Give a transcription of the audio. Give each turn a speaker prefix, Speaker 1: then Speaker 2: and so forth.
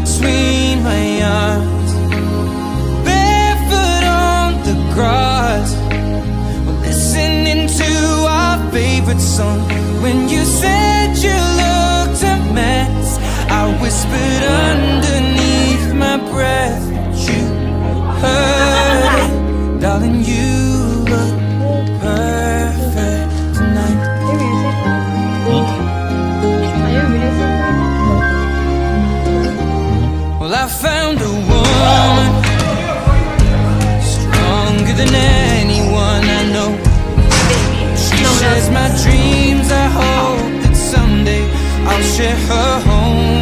Speaker 1: between my arms, barefoot on the grass. Listening to our favorite song. When you said you looked a mess, I whispered underneath I found a woman stronger than anyone I know. She shares my dreams. I hope that someday I'll share her home